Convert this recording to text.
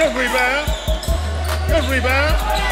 Good rebound. Good rebound.